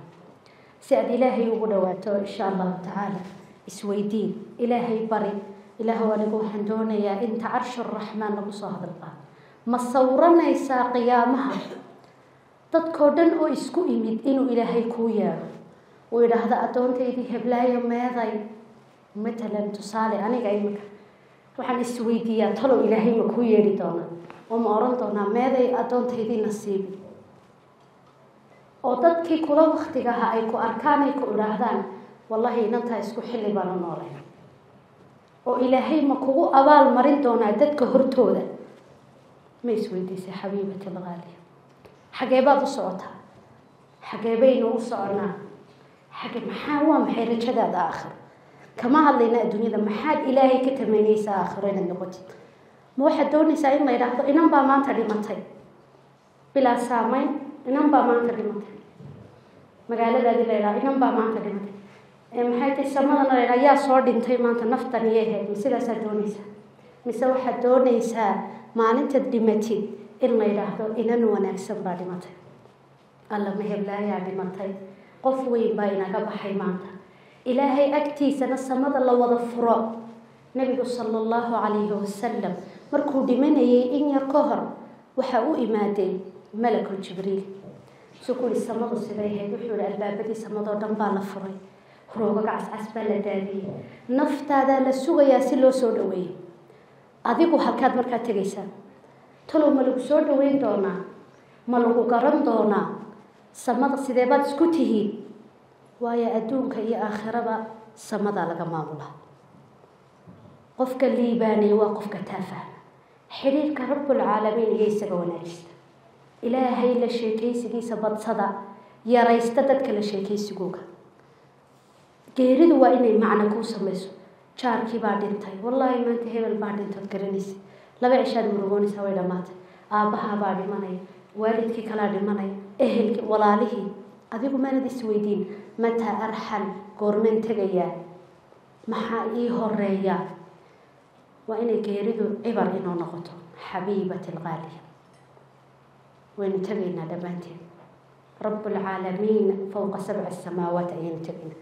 si aad ilaahay ugu dhawaato insha allahu tacaala isweydiin ilaahay bari. Ilaahow anigu waxaan doonayaa inta carshi raxmaan lagu soo hadal qaado. Ma sawranaysaa qiyaamaha? Dadkoo dhan oo isku imid inuu ilaahay kuu yeedho uu idhaahdo addoontaydii heblaayo meeday matalan tusaale aniga imika waxaan isweydiiyaa talow ilaahay ma kuu yeedhi doonaa oo ma oran doonaa meeday addoontaydii nasiibi oo dadkii kula waktiga ahaa ay ku arkaan ay ku idhaahdaan wallahi inantaa isku xilli baan u noolay. Oo ilaahay ma kugu abaal marin doonaa dadka hortooda. Ma isweydiisay xabiibati alqaaliya xagee baad u socotaa. Xagee baynu u soconaa xage maxaa waa maxay rajadaada aakhir? Kama hadlayna adduunyada maxaad ilaahay ka tamanaysaa aakhiro inaad noqotid ma waxaad doonaysaa in la yidhaahdo inan baa maanta dhimatay. Bilaa saameyn inan baa maanta dhimatay. Magaaladaadii la yidhaha inan baa maanta dhimatay. Maxay tahay samadana la yidhaha yaa soo dhintay maanta naftan iyay ahayd ma sidaasaad doonaysaa? Mise waxaad doonaysaa maalintaad dhimatid in la yidhaahdo inan wanaagsan baa dhimatay. Alla maheblaayaa dhimatay qof weyn baa inaga baxay maanta. Ilaahay agtiisana samada la wada furo. Nabigu sala allahu calayhi wasalam markuu dhimanayay in yar ka hor waxaa u imaaday malakul jibriil. Suu ku yihi samadu siday ahayd wuxuu yihi albaabadii samadoo dhan baa la furay. Roogaga cascas baa la daadiyey. Naftaadaa la sugayaa si loo soo dhaweeyo adigu halkaad markaa tegaysaa talow ma lagu soo dhaweyn doonaa? Ma lagu garan doonaa samada sideebaad isku tihiin? Waayo adduunka iyo aakhiraba samadaa laga maamulaa qofka liibaanaya waa qofka taafahma xidhiirka rabbulcaalamiin iyo isaga wanaajista ilaahay la sheekaysigiisa badsada yaraysta dadka la sheekaysigooga. Geeridu waa inay macno kuu samayso. Jaarkii baa dhintay. Wallaahi maanta hebel baa dhintood garanaysa. Laba cishaad murugoonaysaa way dhammaatay. Aabbahaa baa dhimanaya. Waalidkii kalaa dhimanaya mataa arxal goormeen tegayaa maxaa ii horeeya waa inay geeridu cibar inoo noqoto xabiibati alqaaliya waynu tegaynaa dhammaanteed rabbulcaalamiin fowqa sabci samaawaat ayaynu tegaynaa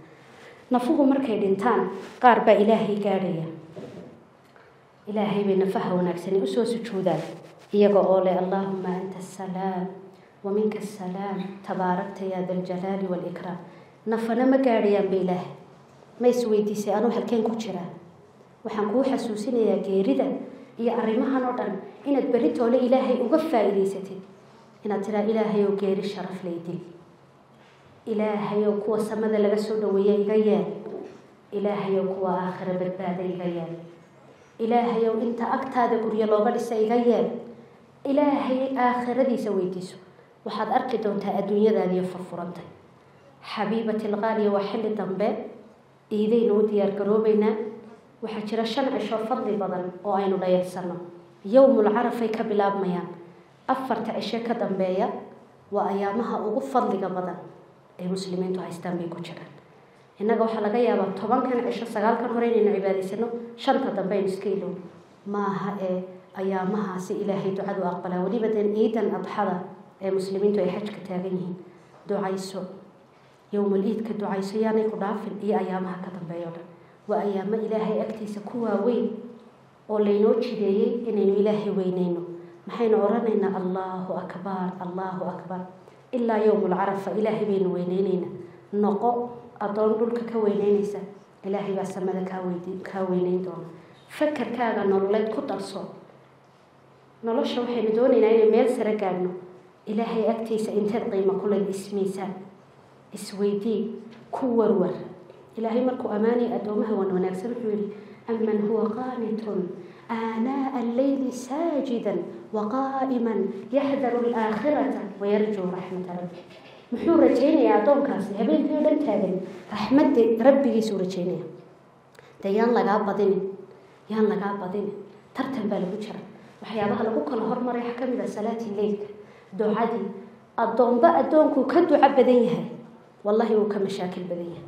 nafuhu markay dhintaan qaar baa ilaahay gaadhaya ilaahay bay nafaha wanaagsani usoo sujuudaan iyaga oo leh allaahuma anta asalaam ومنك السلام. تباركت يا ذا الجلال والإكرام. نفنا مقاريا بله ما يسوي دي سيانو حلكين كتيرا وحنكو حسوسين يا جيردا. يا أريمها نوردن إن تبريت على إلهي وقفة إليستي. إن ترى إلهي وجيري الشرف ليدي. إلهي وقوة سمد لغسود ويا إغيا إلهي وقوة آخر بالبادة إغيا إلهي وإنت أكتاد قريا لغرس إغيا إلهي آخر ذي سويتسو waxaad arki doontaa adduunyadaadiyo furfurantay. Xabiibati alqaaliya waa xilli dambe. Iidaynu u diyaargaroobeynaa waxaa jira shan cisho fadli badan oo aynu dhayarsano yowmul carafay ka bilaabmayaan afarta cisho ka dambeeya waa ayaamaha ugu fadliga badan ee muslimiintu haystaan bay ku jiraan. Innaga waxaa laga yaabaa tobankan cisho sagaalkan hore inaynu cibaadaysano shanta dambe aynu iska ilow. Maaha ee ayaamahaasi ilaahay ducadu aqbalaa. Weliba deen ciidan adxada ee muslimiintu ay xajka taagan yihiin. Ducayso. Yowmul iidka ducayso yaanay ku dhaafin iyo ayaamaha ka dambeeya o dhan. Waa ayaamo ilaahay agtiisa ku waaweyn oo laynoo jideeyey inaynu ilaahay weyneyno maxaynu odhanaynaa allahu akbar allahu akbar. Ilaa yowmul carafa ilaahay baynu weyneyneynaa noqo addoon dhulka ka weyneynaysa ilaahay baa samada kaa weydi kaa weyneyn doona. Fakarkaaga nololeed ku darso. Nolosha waxaynu doonaynaa inay meel sare gaadhno ilaahay agtiisa inteed qiimo kuleed ismiisaan isweydii ku warwar. Ilaahay markuu ammaanaya addoomaha wan wanaagsan wuxuu yihi aman huwa qaanitun aanaa alleyli saajidan waqaa'iman yaxdaru alaakhirata wayarjuu raxmata rabbi. Muxuu rajaynayaa addoonkaasi? Habeenkii o dhan taagan. Raxmadda rabbigiisuu rajaynaya dee yaan lagaa badinin? Yaan lagaa badinin? Tartan baa lagu jira waxyaabaha lagu kala hormaray waxaa ka mid ah salaatii leylka ducadii addoonba addoonkuu ka duco badan yahay wallahi wuu ka mashaakil badan yahay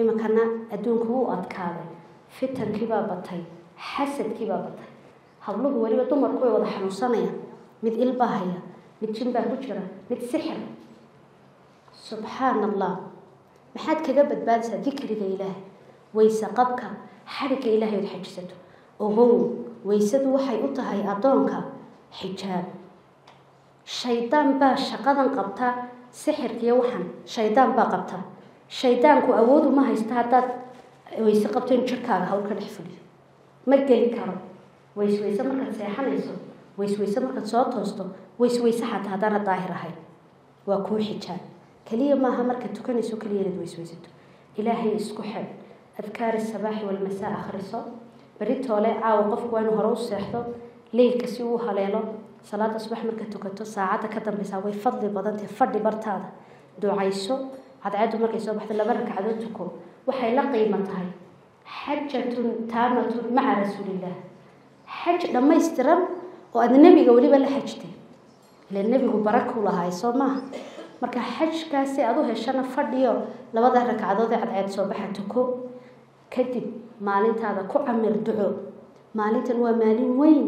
iminkana adduunku wuu adkaaday fitankii baa batay xasadkii baa batay habluhu weliba dumarku way wada xanuunsanayaan mid ilbaa haya mid jin baa ku jira mid sixir subxaana allah maxaad kaga badbaadaysaa dikriga ilaahay wayse qabka xadhigga ilaahay ood xajisato ogow waysadu waxay u tahay addoonka xijaab shaydaan baa shaqadan qabta sixirkiiyo waxan shaydaan baa qabta shaydaanku awoodu ma haysta haddaad wayse qabto in jirkaaga hawl ka dhex fuliyo ma geli karo wayswayse markaad seexanayso wayswayse markaad soo toosto wayswayse xataa haddaana daahir ahayn waa kuu xijaab keliya maaha markaad tukanayso keliya inaad wayswaysato ilaahay isku xidh adkaari sabaaxi walmasaa akhriso beri toole caawa qofku waa inuu hore u seexdo leylka si uu haleelo salaada subax markaad tukato saacadda ka dambeysaa way fadli badantahe fadhi bartaada. Ducayso cadceedu markay soo baxdo laba ragcadood tuko waxay la qiimo tahay xajatun taamatun maca rasuulillaah xaj dhammaystiran oo aada nebiga weliba la xajtay. Ile nebigu barakuu lahaay soo maaha marka xajkaasi aada u heshana fadhiyo labada ragcadood ee cadceed soo baxa tuko. Kadib maalintaada ku camir duco. Maalintan waa maalin weyn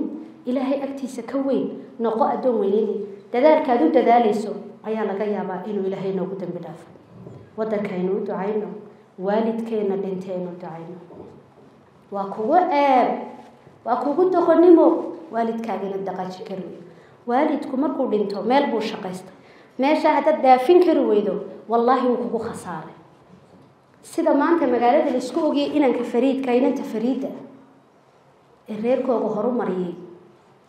ilaahay agtiisa ka weyn noqo addoon weyneyni dadaalkaad u dadaalayso ayaa laga yaabaa inuu ilaahay noogu dambi dhaafo. Waddankaynu u ducayno waalidkeenna dhintaynu ducayno. Waa kugu ceeb waa kugu doqonnimo waalidkaagina daqaji kari weydo waalidku markuu dhinto meel buu shaqaystay meesha haddaad dhaafin kari weydo wallaahi wuu kugu khasaaray sida maanta magaalada la isku ogiyay inanka fariidka inanta fariida ee reerkooga horumariyay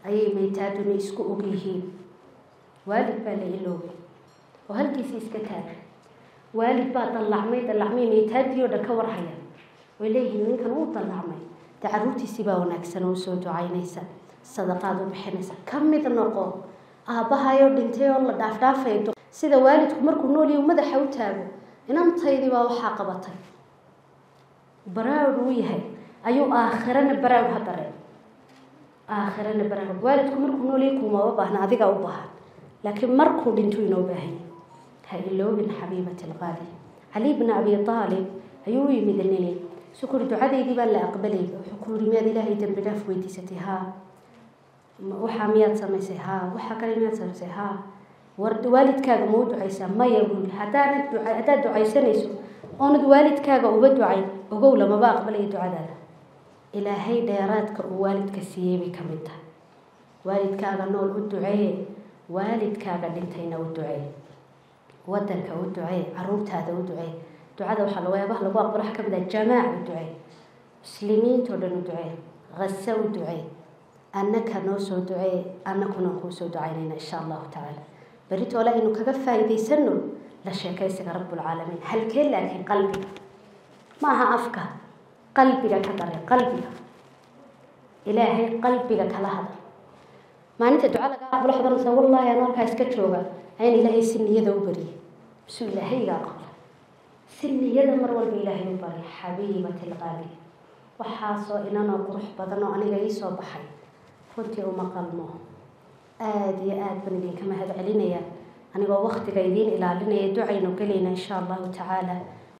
ayay maytaaduna isku og yihiin. Waalid baa la iloobay oo halkiisii iska taagay waalid baa dallacmay dallacmay maytaadii oo dhan ka warhaya. Way leeyihiin ninkan uu dallacmay. Dee carruurtiisii baa wanaagsan oo u soo ducaynaysa sadaqaad u bixinaysa. Ka mid noqo aabbahayoo dhintay oo la dhaafdhaafaya sida waalidku markuu noolyahu madaxa u taago inantaydii baa waxaa qabatay. Baraawd uu yahay ayuu aakhirana baraawd ha dareen aakhirana baraawd waalidku markuu noolyahay kumaba baahna adigaa u baahan laakiin markuu dhintuu inoo baahan ha iloobin xabiibati alqaali cali bni abi aalib ayuu u yimid nini sukuri ducadeydii baa la aqbalay. Wuxuu ku yiri miyaad ilaahay dambi weydiisatay? Haa waxaa miyaad samaysay? Haa waxaa kale miyaad samaysay? Haa war waalidkaaga ma u ducaysaa? Maya buuli haddaanad duca haddaad ducaysanayso oonad waalidkaaga uga ducay ogow lamaba aqbalaya ducadaada ilaahay dheeraadka uu waalidka siiyey bay ka mid tahay. Waalidkaaga nool u duceeye waalidkaaga dhintayna u duceeye wadanka u ducee caruurtaada u ducee ducada waxaa lawaabaha lagu aqbalo waxaa ka mid ah jamaac u ducee muslimiintao dhan u ducee hase u ducee annaka noo soo ducee annakuna kuu soo ducaynayna insha allahu tacaala. Beritoole aynu kaga faa'iidaysano la sheekaysiga rabbulcaalamiin halkee laakiin qalbiga ma aha afka qalbiga ka dare qalbiga. Ilaahay qalbiga kala hadal maalinta duca laga oranaysaa wallaahi anoo halkaa iska jooga ayaan ilaahay si niyada u bariyay. Bisuu ilaahayga aqbala si niyada mar walba ilaahay u bari xabiibati lqaabi waxaasoo inanoo qurux badan oo aniga ii soo baxay. Runtii uma qalmo. Aada iyo aada baan idinka mahad celinaya anigoo waktiga idiin ilaalinaya ducaynu gelayna insha allahu tacaala